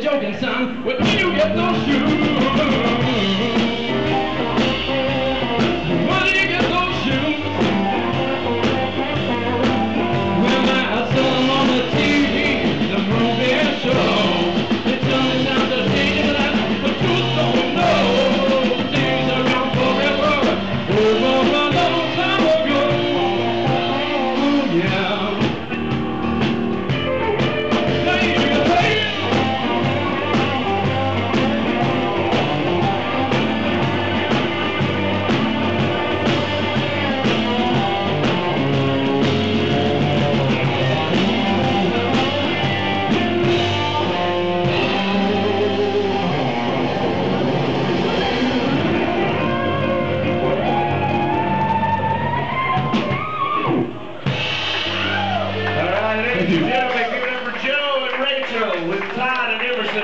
joking, son. Where do you get those shoes?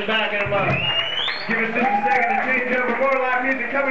Them. Give us just a second to change over more live music coming.